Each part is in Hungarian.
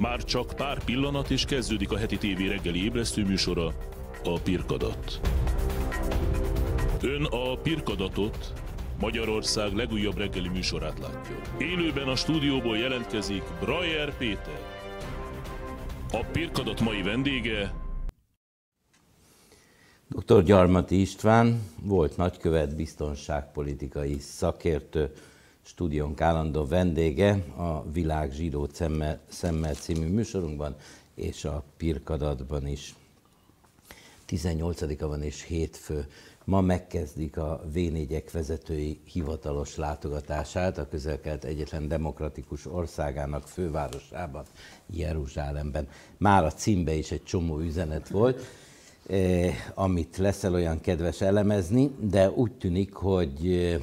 Már csak pár pillanat és kezdődik a heti tévé reggeli ébresztő műsora, a Pirkadat. Ön a Pirkadatot, Magyarország legújabb reggeli műsorát látja. Élőben a stúdióból jelentkezik Brajer Péter. A Pirkadat mai vendége Dr. Gyarmati István volt nagykövet, biztonságpolitikai szakértő, stúdiónk állandó vendége a Világ zsidó szemmel, szemmel című műsorunkban, és a Pirkadatban is. 18-a van és hétfő. Ma megkezdik a v vezetői hivatalos látogatását a közelkelt egyetlen demokratikus országának fővárosában, Jeruzsálemben. Már a címbe is egy csomó üzenet volt, eh, amit leszel olyan kedves elemezni, de úgy tűnik, hogy eh,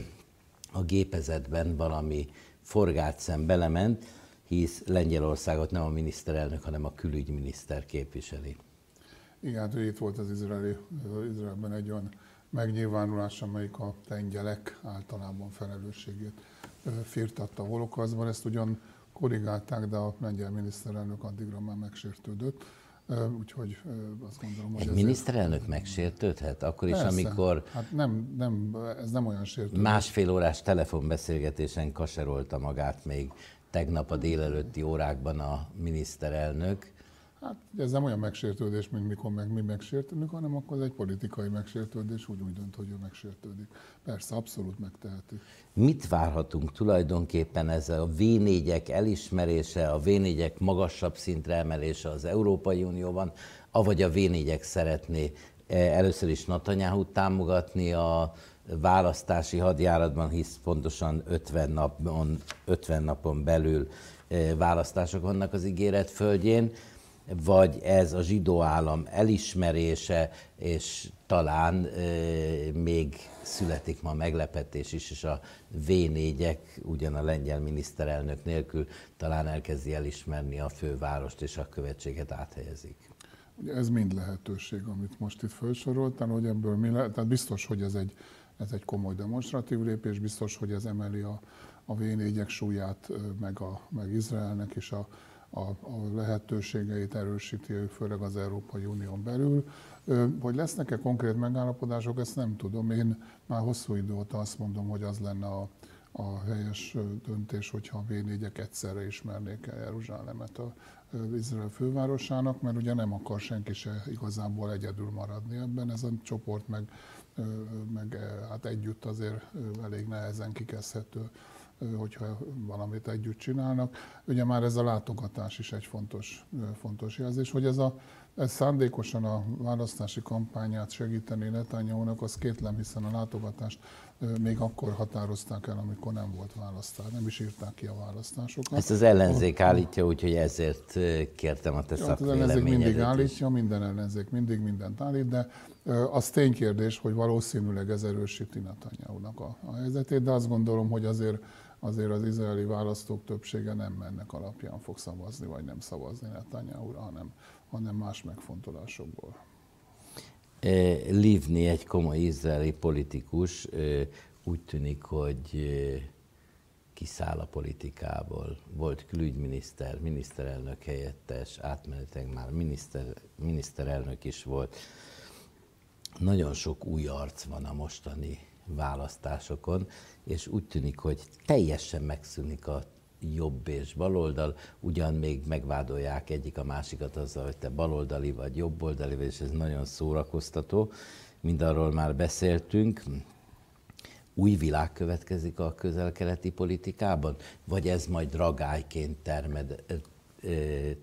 a gépezetben valami forgácszem belement, hisz Lengyelországot nem a miniszterelnök, hanem a külügyminiszter képviseli. Igen, hát itt volt az izraeli, Izraelben egy olyan megnyilvánulás, amelyik a lengyelek általában felelősségét firtatta a holokauszban. Ezt ugyan korrigálták, de a lengyel miniszterelnök addigra már megsértődött. Úgyhogy azt gondolom, hogy Egy ezért... miniszterelnök megsértődhet? Akkor is, Persze. amikor Hát nem, nem, ez nem olyan sértődés. másfél órás telefonbeszélgetésen kaserolta magát még tegnap a délelőtti órákban a miniszterelnök, Hát ez nem olyan megsértődés, mint mikor meg mi megsértődünk, hanem akkor ez egy politikai megsértődés, úgy úgy dönt, hogy ő megsértődik. Persze, abszolút megteheti. Mit várhatunk tulajdonképpen ez a V4-ek elismerése, a V4-ek magasabb szintre emelése az Európai Unióban, avagy a V4-ek szeretné eh, először is Netanyahu támogatni a választási hadjáratban, hisz pontosan 50 napon, 50 napon belül eh, választások vannak az ígéret földjén, vagy ez a zsidó állam elismerése, és talán még születik ma meglepetés is, és a V4-ek ugyan a lengyel miniszterelnök nélkül talán elkezdi elismerni a fővárost, és a követséget áthelyezik. Ugye ez mind lehetőség, amit most itt felsoroltál, hogy ebből mi lehet, tehát biztos, hogy ez egy, ez egy komoly demonstratív lépés, biztos, hogy ez emeli a, a V4-ek súlyát, meg, a, meg Izraelnek is a, a, a lehetőségeit erősíti, főleg az Európai Unión belül. Hogy lesznek-e konkrét megállapodások, ezt nem tudom. Én már hosszú idő óta azt mondom, hogy az lenne a, a helyes döntés, hogyha a v egyszerre ismernék el Jeruzsálemet a Izrael fővárosának, mert ugye nem akar senki se igazából egyedül maradni ebben. Ez a csoport meg, meg hát együtt azért elég nehezen kikezdhető hogyha valamit együtt csinálnak. Ugye már ez a látogatás is egy fontos, fontos jelzés, hogy ez, a, ez szándékosan a választási kampányát segíteni Netanyahu-nak, az kétlem, hiszen a látogatást még akkor határozták el, amikor nem volt választás, nem is írták ki a választásokat. Ezt az ellenzék állítja, úgyhogy ezért kértem a te ja, Az ellenzék mindig állítja, minden ellenzék mindig mindent állít, de az ténykérdés, hogy valószínűleg ez erősíti Netanyahu-nak a, a helyzetét, de azt gondolom, hogy azért azért az izraeli választók többsége nem mennek alapján fog szavazni, vagy nem szavazni Netanyahu-ra, hanem, hanem más megfontolásokból. Livni egy komoly izraeli politikus úgy tűnik, hogy kiszáll a politikából. Volt külügyminiszter, miniszterelnök helyettes, átmenetileg már miniszter, miniszterelnök is volt. Nagyon sok új arc van a mostani választásokon, és úgy tűnik, hogy teljesen megszűnik a jobb és baloldal, ugyan még megvádolják egyik a másikat azzal, hogy te baloldali vagy jobboldali, és ez nagyon szórakoztató, arról már beszéltünk. Új világ következik a közel-keleti politikában, vagy ez majd ragályként termed,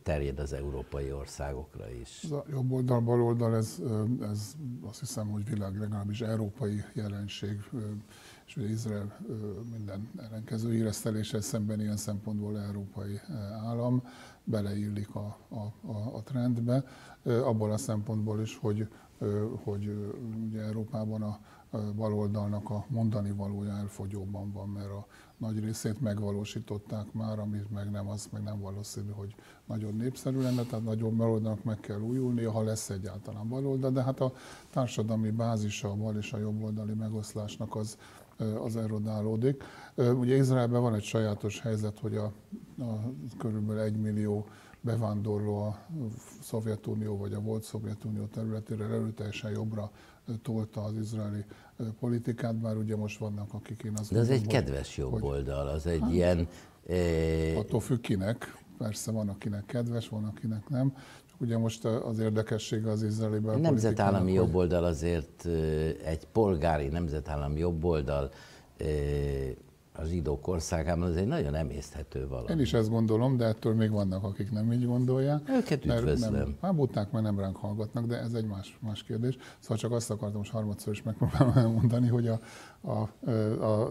terjed az európai országokra is? Ez a jobb oldal, bal oldal, ez, ez azt hiszem, hogy világ legalábbis európai jelenség, és hogy Izrael minden ellenkező éreszteléssel szemben ilyen szempontból európai állam beleillik a, a, a, a trendbe, abból a szempontból is, hogy, hogy ugye Európában a baloldalnak a mondani valója elfogyóban van, mert a nagy részét megvalósították már, amit meg nem, az meg nem valószínű, hogy nagyon népszerű lenne, tehát nagyon baloldalnak meg kell újulnia, ha lesz egyáltalán baloldal, de hát a társadalmi bázisa a bal és a jobboldali megoszlásnak az, az erodálódik. Ugye Izraelben van egy sajátos helyzet, hogy a, a körülbelül egy millió bevándorló a Szovjetunió vagy a volt Szovjetunió területére erőteljesen jobbra tolta az izraeli politikát, bár ugye most vannak, akik én azt De az egy kedves jobb hogy, oldal, az egy hát, ilyen... Eh... Attól függ kinek, persze van, akinek kedves, van, akinek nem. Csak ugye most az érdekessége az izraeli belpolitikának... Nemzetállami hogy... jobb oldal azért egy polgári nemzetállami jobb oldal a zsidók országában, az egy nagyon emészthető valami. Én is ezt gondolom, de ettől még vannak, akik nem így gondolják. Őket üdvözlöm. Nem, hát buták, mert nem ránk hallgatnak, de ez egy más, más kérdés. Szóval csak azt akartam most harmadszor is megpróbálom elmondani, hogy a, a, a, a, a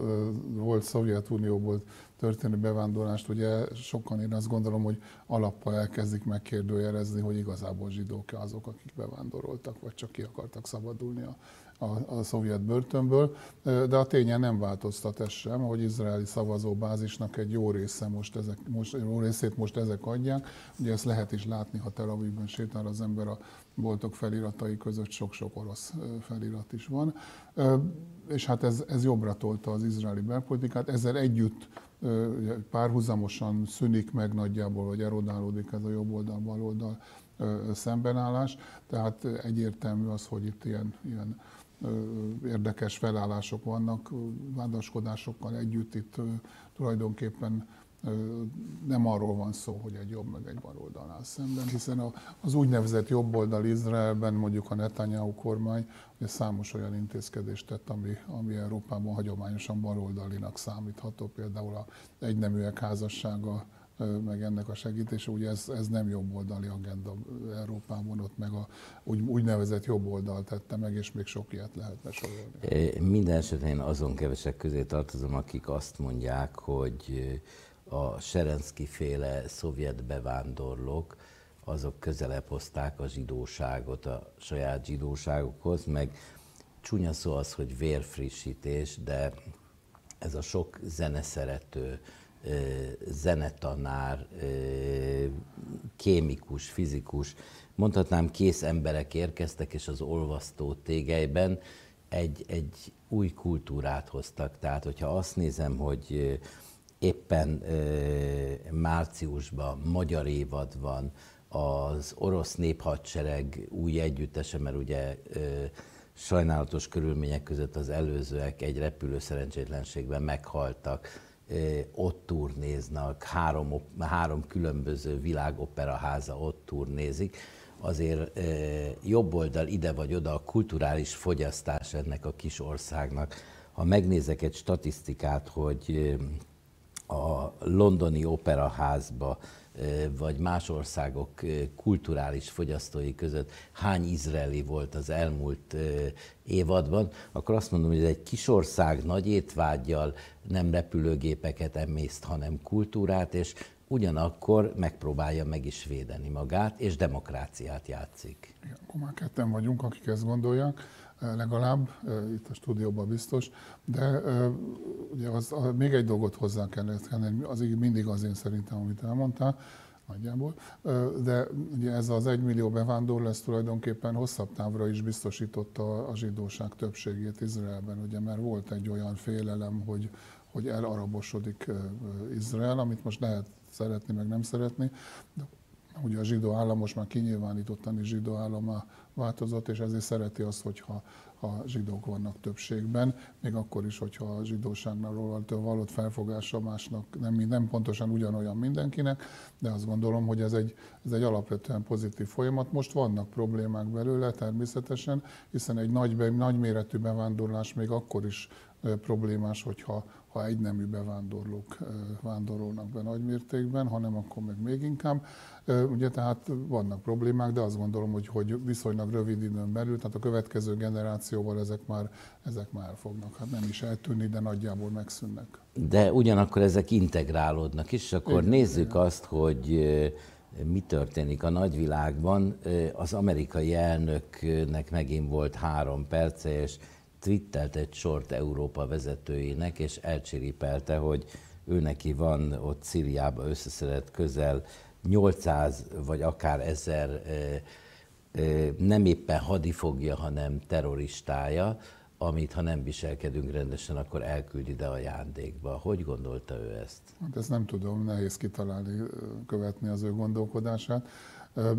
volt Szovjetunióból történő bevándorlást, ugye sokan én azt gondolom, hogy alappal elkezdik megkérdőjelezni, hogy igazából zsidók azok, akik bevándoroltak, vagy csak ki akartak szabadulni a a, a szovjet börtönből, de a tényen nem változtat ez sem, hogy izraeli szavazóbázisnak egy jó része most ezek, most, jó részét most ezek adják. Ugye ezt lehet is látni, ha Tel Avivben sétál az ember a boltok feliratai között sok-sok orosz felirat is van. És hát ez, ez jobbra tolta az izraeli belpolitikát. Ezzel együtt párhuzamosan szűnik meg nagyjából, vagy erodálódik ez a jobb oldal, bal oldal szembenállás. Tehát egyértelmű az, hogy itt ilyen, ilyen érdekes felállások vannak, vádaskodásokkal együtt itt tulajdonképpen nem arról van szó, hogy egy jobb meg egy bal oldal áll szemben, hiszen az úgynevezett jobb oldal Izraelben, mondjuk a Netanyahu kormány, ugye számos olyan intézkedést tett, ami, ami Európában hagyományosan baloldalinak számítható, például a egyneműek házassága meg ennek a segítése, ugye ez, ez nem jobboldali agenda Európában, ott meg a úgy, úgynevezett oldal tette meg, és még sok ilyet lehetne sorolni. Minden esetben én azon kevesek közé tartozom, akik azt mondják, hogy a Serenszki féle szovjet bevándorlók, azok közelebb hozták a zsidóságot a saját zsidóságokhoz, meg csúnya szó az, hogy vérfrissítés, de ez a sok zeneszerető, zenetanár, kémikus, fizikus, mondhatnám kész emberek érkeztek, és az olvasztó tégelyben egy, egy új kultúrát hoztak. Tehát, hogyha azt nézem, hogy éppen márciusban magyar évad van, az orosz néphadsereg új együttese, mert ugye sajnálatos körülmények között az előzőek egy repülő szerencsétlenségben meghaltak, ott turnéznak, három, három különböző világopera háza ott turnézik, azért jobb oldal ide vagy oda a kulturális fogyasztás ennek a kis országnak. Ha megnézek egy statisztikát, hogy a londoni operaházba vagy más országok kulturális fogyasztói között hány izraeli volt az elmúlt évadban, akkor azt mondom, hogy egy kis ország nagy étvágyjal nem repülőgépeket emészt, hanem kultúrát, és ugyanakkor megpróbálja meg is védeni magát, és demokráciát játszik. Igen, akkor már ketten vagyunk, akik ezt gondolják legalább, itt a stúdióban biztos, de ugye az, még egy dolgot hozzá kell az mindig az én szerintem, amit elmondtál, nagyjából, de ugye ez az egymillió bevándorló lesz tulajdonképpen hosszabb távra is biztosította a zsidóság többségét Izraelben, ugye mert volt egy olyan félelem, hogy, hogy elarabosodik Izrael, amit most lehet szeretni, meg nem szeretni, de ugye a zsidó állam most már kinyilvánítottan is zsidó állama változott, és ezért szereti azt, hogyha a zsidók vannak többségben, még akkor is, hogyha a zsidóságnál való felfogása másnak nem, nem pontosan ugyanolyan mindenkinek, de azt gondolom, hogy ez egy, ez egy alapvetően pozitív folyamat. Most vannak problémák belőle természetesen, hiszen egy nagy, nagyméretű bevándorlás még akkor is problémás, hogyha ha egy nemű bevándorlók vándorolnak be nagy mértékben, hanem akkor meg még inkább. Ugye tehát vannak problémák, de azt gondolom, hogy, hogy viszonylag rövid időn belül, tehát a következő generációval ezek már, ezek már fognak, hát nem is eltűnni, de nagyjából megszűnnek. De ugyanakkor ezek integrálódnak is, akkor igen, nézzük igen. azt, hogy mi történik a nagyvilágban. Az amerikai elnöknek megint volt három perce, és twittelt egy sort Európa vezetőinek, és elcsiripelte, hogy ő neki van ott Szíriában összeszedett közel 800 vagy akár 1000 nem éppen hadifogja, hanem terroristája, amit ha nem viselkedünk rendesen, akkor elküld ide ajándékba. Hogy gondolta ő ezt? Hát ezt nem tudom, nehéz kitalálni, követni az ő gondolkodását.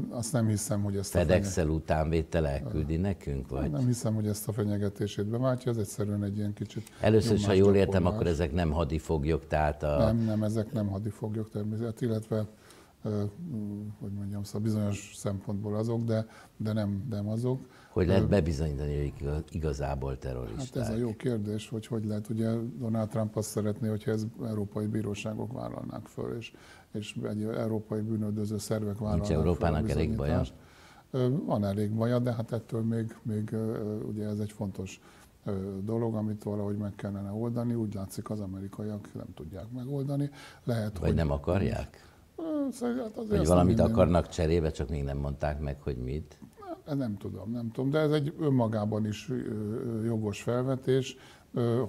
Azt nem hiszem, hogy ezt FedEx-el fenye... utánvétel elküldi nekünk? Vagy? Nem hiszem, hogy ezt a fenyegetését beváltja, ez egyszerűen egy ilyen kicsit... Először is, ha jól értem, akkor ezek nem hadifoglyok, tehát a... Nem, nem, ezek nem hadifoglyok természetesen, illetve hogy mondjam, szóval bizonyos szempontból azok, de, de nem, nem azok. Hogy lehet bebizonyítani, hogy igazából terroristák? Hát ez a jó kérdés, hogy hogy lehet. Ugye Donald Trump azt szeretné, hogyha ez európai bíróságok vállalnák föl, és, és egy európai bűnöldöző szervek vállalnák Nincs Európának elég baja? Van elég baja, de hát ettől még, még ugye ez egy fontos dolog, amit valahogy meg kellene oldani. Úgy látszik, az amerikaiak nem tudják megoldani. Lehet, Vagy hogy nem akarják? Hát Vagy valamit nem akarnak cserébe, csak még nem mondták meg, hogy mit? Nem tudom, nem tudom, de ez egy önmagában is jogos felvetés,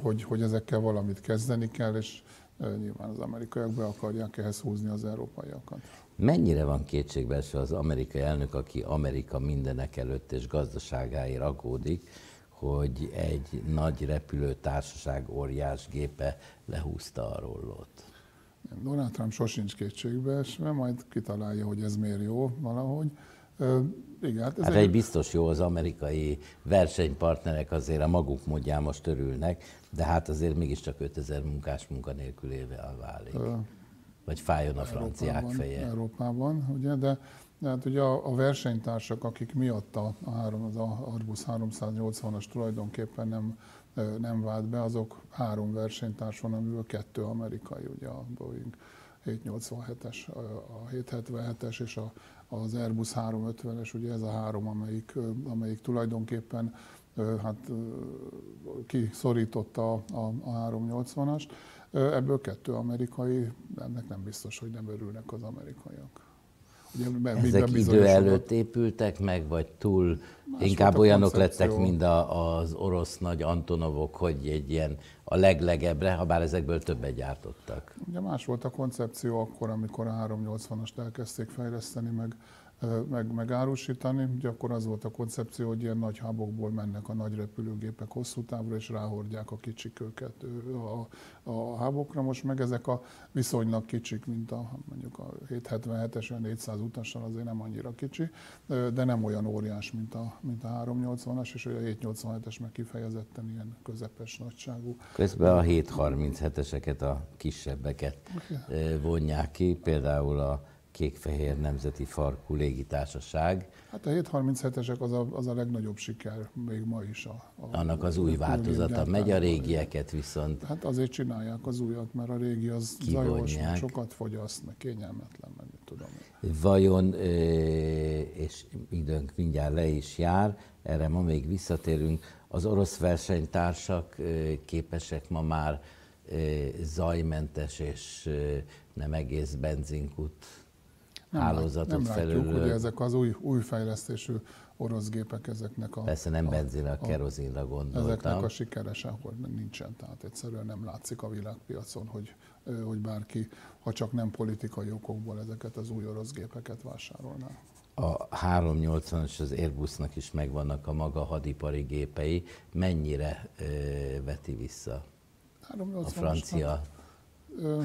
hogy, hogy ezekkel valamit kezdeni kell, és nyilván az amerikaiak be akarják ehhez húzni az európaiakat. Mennyire van kétségbeesve az amerikai elnök, aki Amerika mindenek előtt és gazdaságáért aggódik, hogy egy nagy repülőtársaság óriás gépe lehúzta a rollót? Donald Trump sosincs kétségbeesve, majd kitalálja, hogy ez miért jó valahogy. Igen, hát ez hát egy... egy biztos jó, az amerikai versenypartnerek azért a maguk módján most örülnek, de hát azért mégiscsak 5000 munkás munkanélkülével válik. Ö, Vagy fájjon a franciák feje. Európában, ugye, de, de hát ugye a, a versenytársak, akik miatt a, a, három, az Airbus 380-as tulajdonképpen nem, nem vált be, azok három versenytárs van, amiből kettő amerikai, ugye a Boeing 787-es, a 777-es és a az Airbus 350-es, ugye ez a három, amelyik, amelyik tulajdonképpen hát kiszorította a, a, a 380-ast. Ebből kettő amerikai, ennek nem biztos, hogy nem örülnek az amerikaiak. Ugye, Ezek idő előtt épültek meg, vagy túl Más inkább olyanok koncepció. lettek, mint a, az orosz nagy Antonovok, hogy egy ilyen a leglegebbre, ha bár ezekből többet gyártottak. Ugye más volt a koncepció akkor, amikor a 380-ast elkezdték fejleszteni, meg meg, megárusítani. Ugye akkor az volt a koncepció, hogy ilyen nagy hábokból mennek a nagy repülőgépek hosszú távra, és ráhordják a kicsik őket a, a hábokra. Most meg ezek a viszonylag kicsik, mint a mondjuk a 777-es, 400 utassal azért nem annyira kicsi, de nem olyan óriás, mint a, mint a 380-as, és a 787-es meg kifejezetten ilyen közepes nagyságú. Közben a 737-eseket, a kisebbeket vonják ki, például a kék-fehér nemzeti farkú légitársaság. Hát a 737-esek az a, az a legnagyobb siker még ma is. A, a Annak az új változata megy, a régieket viszont... Hát azért csinálják az újat, mert a régi az zajos, sokat fogyaszt, meg kényelmetlen, meg tudom. Vajon, és időnk mindjárt le is jár, erre ma még visszatérünk, az orosz versenytársak képesek ma már zajmentes és nem egész benzinkút nem hálózatot nem. Látjuk, ugye ezek az új, új fejlesztésű orosz gépek ezeknek a... Persze nem benzinre, a kerozinra gondoltam. Ezeknek a sikere sehol nincsen, tehát egyszerűen nem látszik a világpiacon, hogy, hogy bárki, ha csak nem politikai okokból ezeket az új orosz gépeket vásárolná. A 380-as az Airbusnak is megvannak a maga hadipari gépei. Mennyire ö, veti vissza a francia? Ö,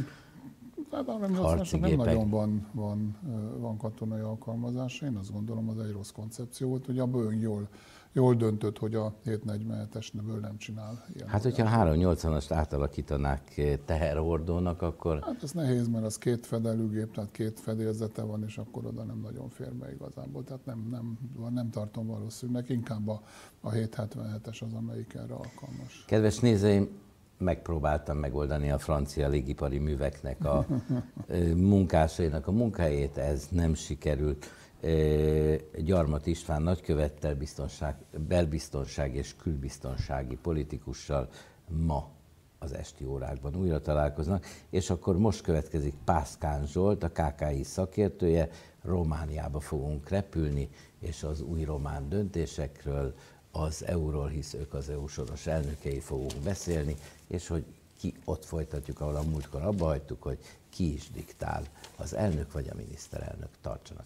tehát a 80 nem nagyon van, van, van katonai alkalmazás. Én azt gondolom, az egy rossz koncepció volt. hogy a Boeing jól, jól döntött, hogy a 747-esből nem csinál ilyen. Hát, hogyha a 380-ast átalakítanák teherhordónak, akkor... Hát ez nehéz, mert az két fedelőgép, tehát két fedélzete van, és akkor oda nem nagyon fér be igazából. Tehát nem, nem, nem tartom valószínűleg, inkább a, a 777-es az, amelyik erre alkalmas. Kedves nézőim, megpróbáltam megoldani a francia légipari műveknek a munkásainak a munkahelyét, ez nem sikerült. Gyarmat István nagykövettel, biztonság, belbiztonság és külbiztonsági politikussal ma az esti órákban újra találkoznak, és akkor most következik Pászkán Zsolt, a KKI szakértője, Romániába fogunk repülni, és az új román döntésekről, az EU-ról, hisz ők az EU soros elnökei fogunk beszélni, és hogy ki ott folytatjuk, ahol a múltkor abba hagytuk, hogy ki is diktál, az elnök vagy a miniszterelnök. Tartsanak